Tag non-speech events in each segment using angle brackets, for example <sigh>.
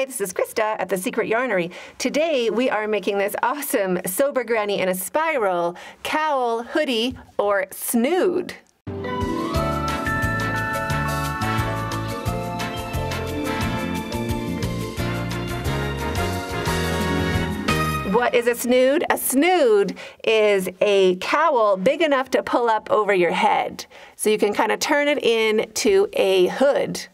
Hi, this is Krista at the Secret Yarnery. Today we are making this awesome Sober Granny in a Spiral cowl, hoodie, or snood. What is a snood? A snood is a cowl big enough to pull up over your head. So you can kind of turn it into a hood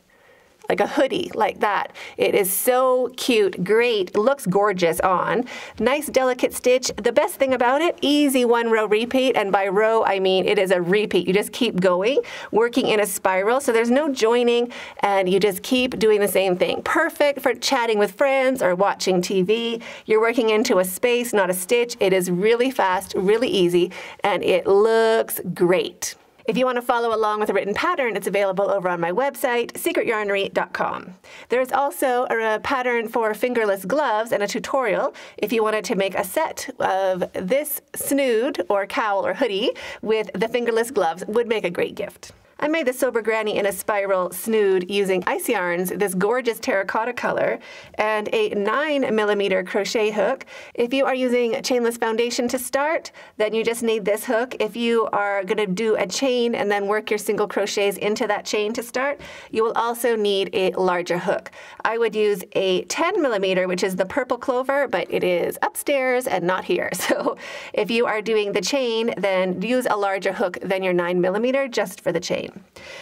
like a hoodie like that. It is so cute, great, looks gorgeous on. Nice delicate stitch. The best thing about it, easy one row repeat, and by row I mean it is a repeat. You just keep going, working in a spiral, so there's no joining, and you just keep doing the same thing. Perfect for chatting with friends or watching TV. You're working into a space, not a stitch. It is really fast, really easy, and it looks great. If you want to follow along with a written pattern, it's available over on my website, secretyarnery.com. There's also a pattern for fingerless gloves and a tutorial if you wanted to make a set of this snood or cowl or hoodie with the fingerless gloves would make a great gift. I made the Sober Granny in a spiral snood using ice yarns, this gorgeous terracotta color, and a 9 millimeter crochet hook. If you are using chainless foundation to start, then you just need this hook. If you are going to do a chain and then work your single crochets into that chain to start, you will also need a larger hook. I would use a 10 millimeter, which is the purple clover, but it is upstairs and not here. <laughs> So if you are doing the chain, then use a larger hook than your 9 millimeter just for the chain.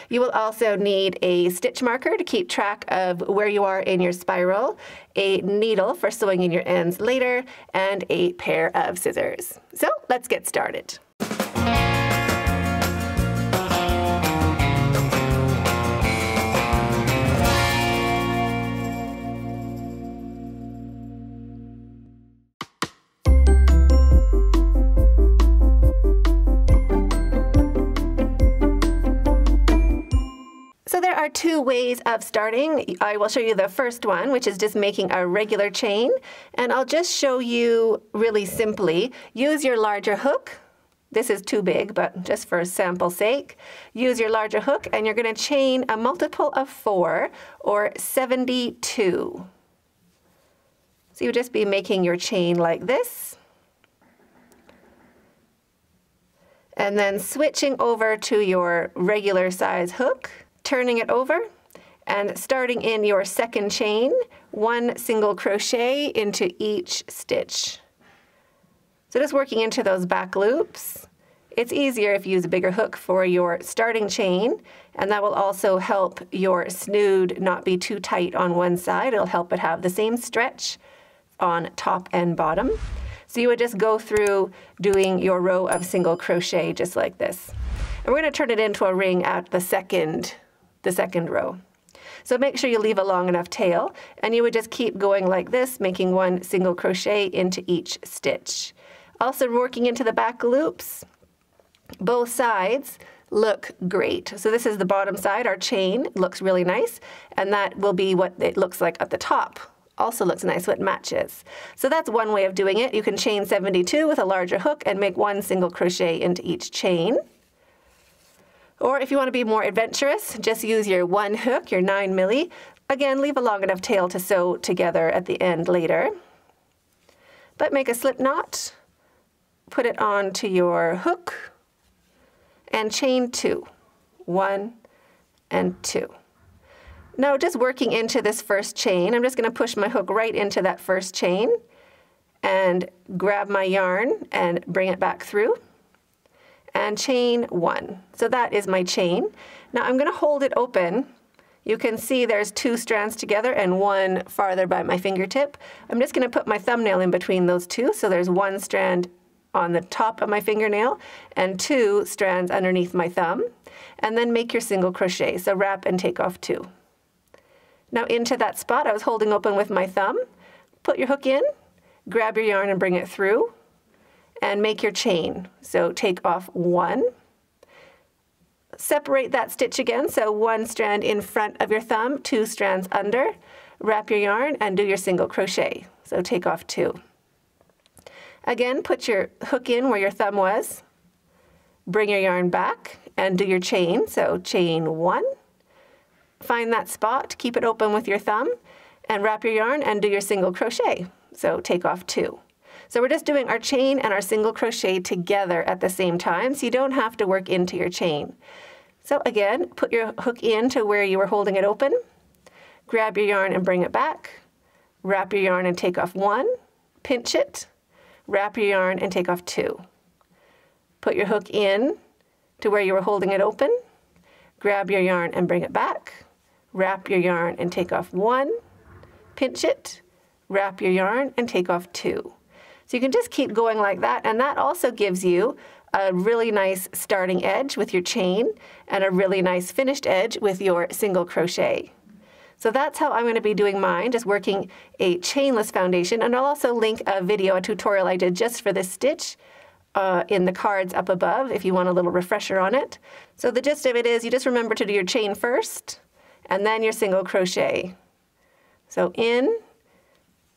You will also need a stitch marker to keep track of where you are in your spiral, a needle for sewing in your ends later, and a pair of scissors. So let's get started. Two ways of starting. I will show you the first one, which is just making a regular chain. And I'll just show you really simply. Use your larger hook. This is too big, but just for sample sake. Use your larger hook and you're gonna chain a multiple of four or 72. So you would just be making your chain like this. And then switching over to your regular size hook turning it over and starting in your second chain, one single crochet into each stitch. So just working into those back loops. It's easier if you use a bigger hook for your starting chain, and that will also help your snood not be too tight on one side. It'll help it have the same stretch on top and bottom. So you would just go through doing your row of single crochet just like this. And we're going to turn it into a ring at the second the second row. So make sure you leave a long enough tail and you would just keep going like this, making one single crochet into each stitch. Also working into the back loops, both sides look great. So this is the bottom side, our chain looks really nice, and that will be what it looks like at the top. Also looks nice, what matches. So that's one way of doing it. You can chain 72 with a larger hook and make one single crochet into each chain. Or if you want to be more adventurous, just use your one hook, your 9 milli. Again, leave a long enough tail to sew together at the end later. But make a slip knot, put it onto your hook, and chain two. One and two. Now just working into this first chain, I'm just going to push my hook right into that first chain and grab my yarn and bring it back through and chain one. So that is my chain. Now I'm going to hold it open. You can see there's two strands together and one farther by my fingertip. I'm just going to put my thumbnail in between those two. So there's one strand on the top of my fingernail and two strands underneath my thumb. And then make your single crochet. So wrap and take off two. Now into that spot I was holding open with my thumb, put your hook in, grab your yarn and bring it through and make your chain. So take off one, separate that stitch again, so one strand in front of your thumb, two strands under, wrap your yarn and do your single crochet. So take off two. Again, put your hook in where your thumb was, bring your yarn back and do your chain. So chain one, find that spot, keep it open with your thumb, and wrap your yarn and do your single crochet. So take off two. So we're just doing our chain and our single crochet together at the same time, so you don't have to work into your chain. So again, put your hook in to where you were holding it open, grab your yarn and bring it back, wrap your yarn and take off one, pinch it, wrap your yarn and take off two. Put your hook in to where you were holding it open, grab your yarn and bring it back, wrap your yarn and take off one, pinch it, wrap your yarn and take off two. So you can just keep going like that, and that also gives you a really nice starting edge with your chain and a really nice finished edge with your single crochet. So that's how I'm going to be doing mine, just working a chainless foundation. And I'll also link a video, a tutorial I did just for this stitch uh, in the cards up above if you want a little refresher on it. So the gist of it is you just remember to do your chain first and then your single crochet. So in,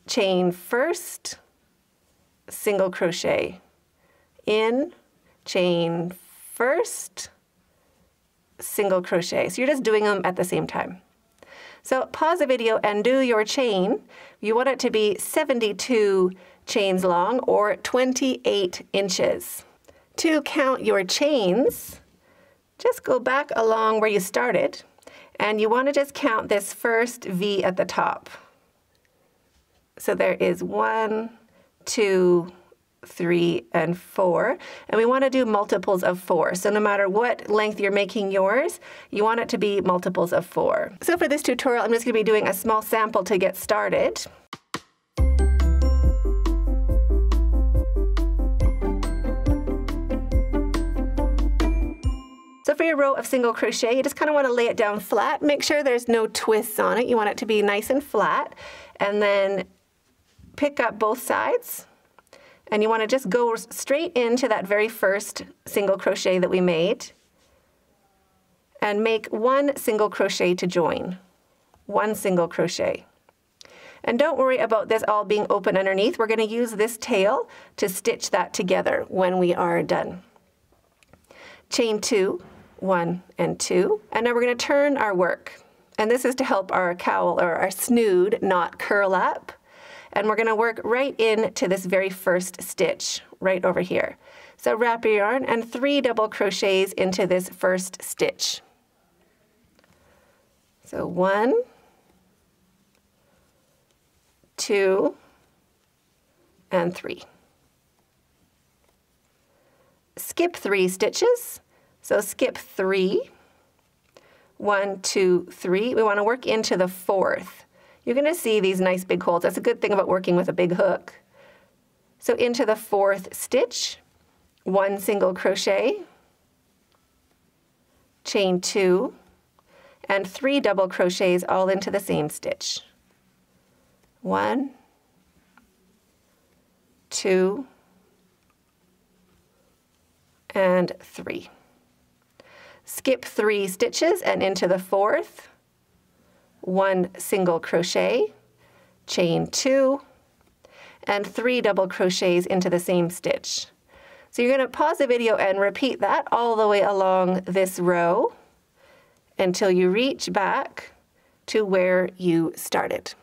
chain first, single crochet. In, chain first, single crochet. So you're just doing them at the same time. So pause the video and do your chain. You want it to be 72 chains long or 28 inches. To count your chains, just go back along where you started and you want to just count this first V at the top. So there is one, two, three, and four. And we want to do multiples of four. So no matter what length you're making yours, you want it to be multiples of four. So for this tutorial, I'm just going to be doing a small sample to get started. So for your row of single crochet, you just kind of want to lay it down flat. Make sure there's no twists on it. You want it to be nice and flat. And then pick up both sides and you want to just go straight into that very first single crochet that we made and make one single crochet to join. One single crochet. And don't worry about this all being open underneath. We're going to use this tail to stitch that together when we are done. Chain two, one and two, and now we're going to turn our work. And this is to help our cowl or our snood not curl up and we're going to work right into this very first stitch right over here. So wrap your yarn and three double crochets into this first stitch. So one, two, and three. Skip three stitches. So skip three, one, two, three. We want to work into the fourth you're going to see these nice big holes. That's a good thing about working with a big hook. So into the fourth stitch, one single crochet, chain two, and three double crochets all into the same stitch. One, two, and three. Skip three stitches and into the fourth, one single crochet, chain two, and three double crochets into the same stitch. So you're going to pause the video and repeat that all the way along this row until you reach back to where you started.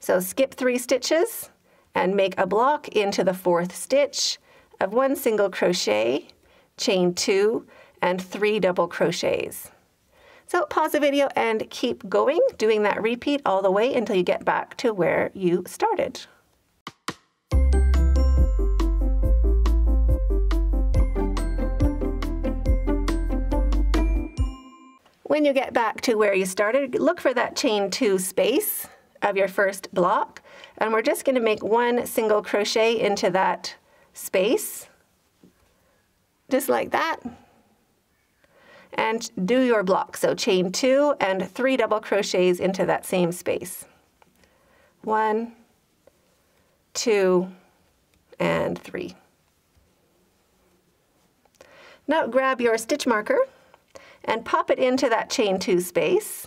So skip three stitches and make a block into the fourth stitch of one single crochet, chain two, and three double crochets. So pause the video and keep going, doing that repeat all the way until you get back to where you started. When you get back to where you started, look for that chain two space of your first block. And we're just going to make one single crochet into that space, just like that and do your block. So chain two and three double crochets into that same space. One, two, and three. Now grab your stitch marker and pop it into that chain two space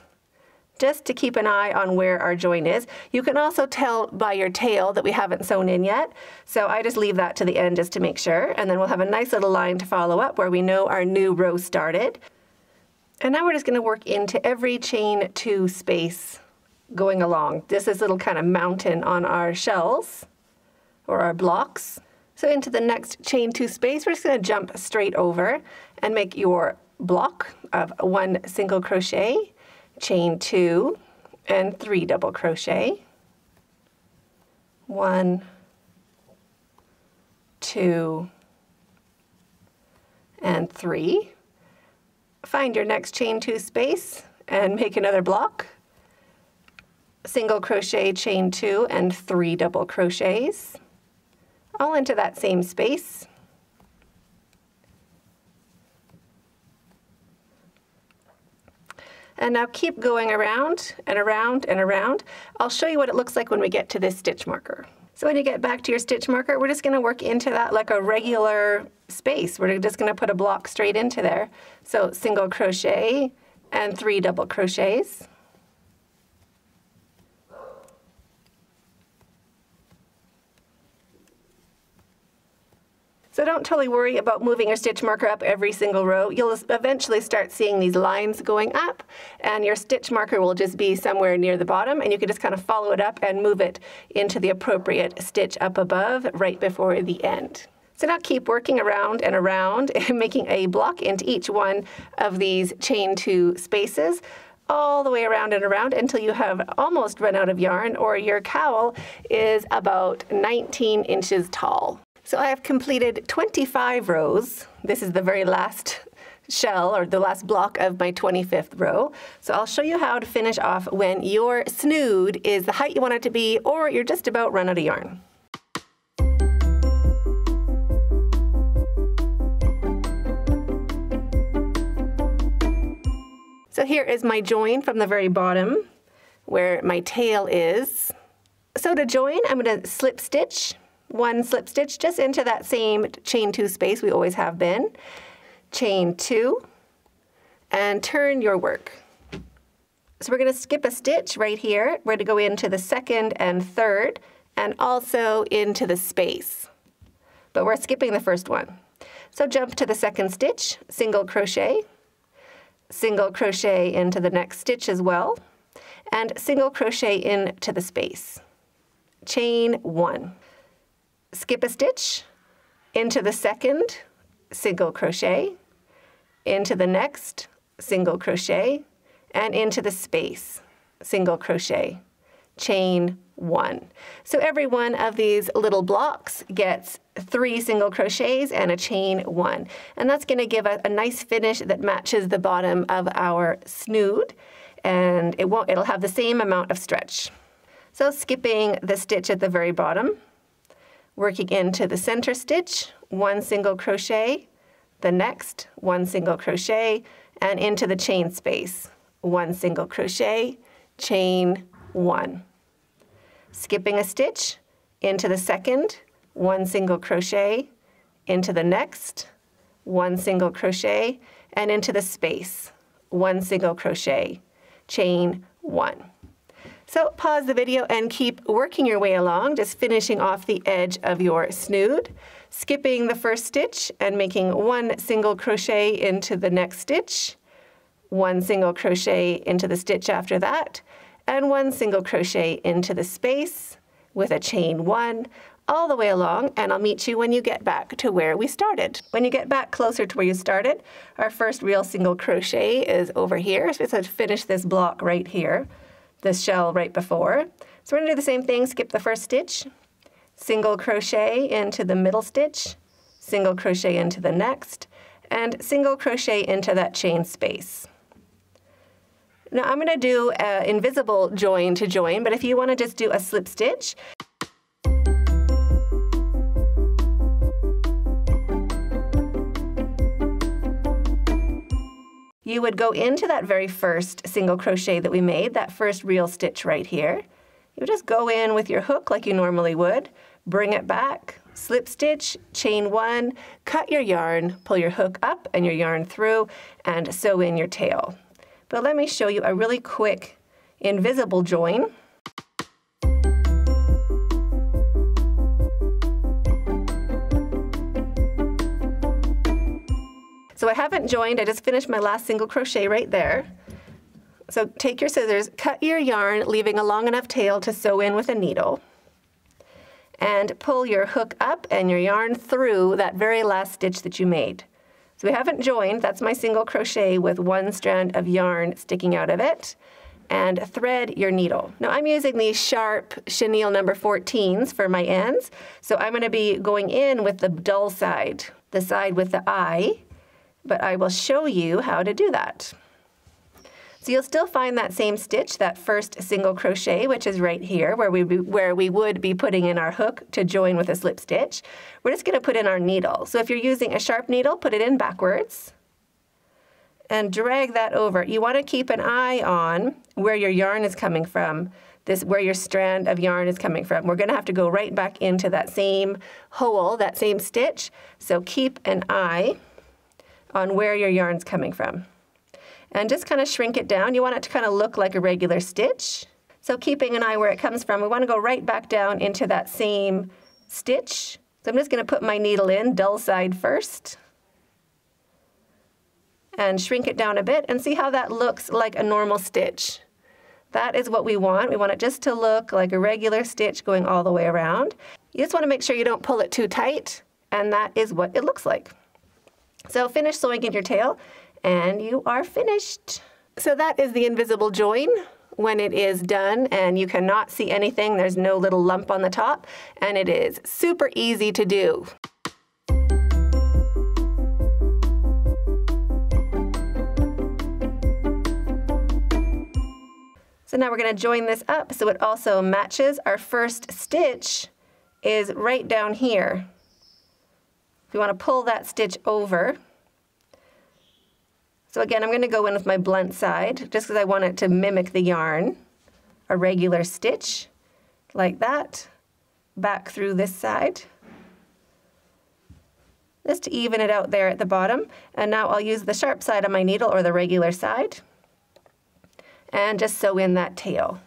just to keep an eye on where our join is. You can also tell by your tail that we haven't sewn in yet, so I just leave that to the end just to make sure, and then we'll have a nice little line to follow up where we know our new row started. And now we're just going to work into every chain two space going along. This is little kind of mountain on our shells or our blocks. So into the next chain two space, we're just going to jump straight over and make your block of one single crochet, chain two, and three double crochet. One, two, and three. Find your next chain two space and make another block. Single crochet, chain two, and three double crochets all into that same space. And now keep going around and around and around. I'll show you what it looks like when we get to this stitch marker. So when you get back to your stitch marker, we're just gonna work into that like a regular space. We're just gonna put a block straight into there. So single crochet and three double crochets. So don't totally worry about moving your stitch marker up every single row. You'll eventually start seeing these lines going up and your stitch marker will just be somewhere near the bottom and you can just kind of follow it up and move it into the appropriate stitch up above right before the end. So now keep working around and around and <laughs> making a block into each one of these chain two spaces all the way around and around until you have almost run out of yarn or your cowl is about 19 inches tall. So I have completed 25 rows. This is the very last shell or the last block of my 25th row. So I'll show you how to finish off when your snood is the height you want it to be or you're just about run out of yarn. So here is my join from the very bottom where my tail is. So to join, I'm going to slip stitch one slip stitch just into that same chain two space we always have been. Chain two and turn your work. So we're going to skip a stitch right here. We're going to go into the second and third and also into the space. But we're skipping the first one. So jump to the second stitch, single crochet, single crochet into the next stitch as well, and single crochet into the space. Chain one skip a stitch into the second single crochet, into the next single crochet, and into the space, single crochet, chain one. So every one of these little blocks gets three single crochets and a chain one. And that's gonna give a, a nice finish that matches the bottom of our snood and it won't, it'll have the same amount of stretch. So skipping the stitch at the very bottom, working into the center stitch, one single crochet, the next one single crochet, and into the chain space, one single crochet, chain one. Skipping a stitch, into the second, one single crochet, into the next, one single crochet, and into the space, one single crochet, chain one. So pause the video and keep working your way along, just finishing off the edge of your snood, skipping the first stitch and making one single crochet into the next stitch, one single crochet into the stitch after that, and one single crochet into the space with a chain one all the way along and I'll meet you when you get back to where we started. When you get back closer to where you started, our first real single crochet is over here. So we to finish this block right here this shell right before. So we're going to do the same thing, skip the first stitch, single crochet into the middle stitch, single crochet into the next, and single crochet into that chain space. Now I'm going to do an invisible join to join, but if you want to just do a slip stitch, you would go into that very first single crochet that we made, that first real stitch right here. You just go in with your hook like you normally would, bring it back, slip stitch, chain one, cut your yarn, pull your hook up and your yarn through, and sew in your tail. But let me show you a really quick invisible join. So I haven't joined, I just finished my last single crochet right there. So take your scissors, cut your yarn, leaving a long enough tail to sew in with a needle. And pull your hook up and your yarn through that very last stitch that you made. So we haven't joined, that's my single crochet with one strand of yarn sticking out of it. And thread your needle. Now I'm using these sharp chenille number 14s for my ends. So I'm gonna be going in with the dull side, the side with the eye, but I will show you how to do that. So you'll still find that same stitch, that first single crochet, which is right here, where we, where we would be putting in our hook to join with a slip stitch. We're just gonna put in our needle. So if you're using a sharp needle, put it in backwards and drag that over. You wanna keep an eye on where your yarn is coming from, this where your strand of yarn is coming from. We're gonna have to go right back into that same hole, that same stitch. So keep an eye on where your yarn's coming from and just kind of shrink it down. You want it to kind of look like a regular stitch. So keeping an eye where it comes from, we want to go right back down into that same stitch. So I'm just going to put my needle in, dull side first, and shrink it down a bit and see how that looks like a normal stitch. That is what we want. We want it just to look like a regular stitch going all the way around. You just want to make sure you don't pull it too tight, and that is what it looks like. So finish sewing in your tail and you are finished. So that is the invisible join when it is done and you cannot see anything. There's no little lump on the top and it is super easy to do. So now we're going to join this up so it also matches. Our first stitch is right down here. If you want to pull that stitch over, so again, I'm going to go in with my blunt side just because I want it to mimic the yarn. A regular stitch like that, back through this side. Just to even it out there at the bottom. And now I'll use the sharp side of my needle or the regular side and just sew in that tail.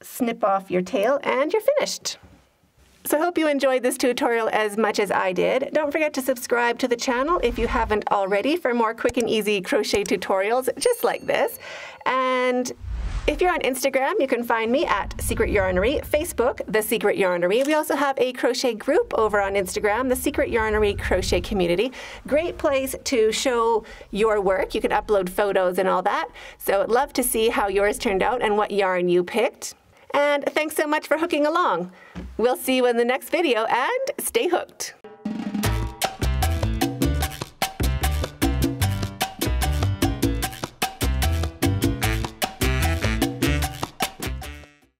Snip off your tail and you're finished. So I hope you enjoyed this tutorial as much as I did. Don't forget to subscribe to the channel if you haven't already for more quick and easy crochet tutorials just like this. And if you're on Instagram, you can find me at Secret Yarnery, Facebook, The Secret Yarnery. We also have a crochet group over on Instagram, The Secret Yarnery Crochet Community. Great place to show your work. You can upload photos and all that. So I'd love to see how yours turned out and what yarn you picked. And thanks so much for hooking along. We'll see you in the next video and stay hooked.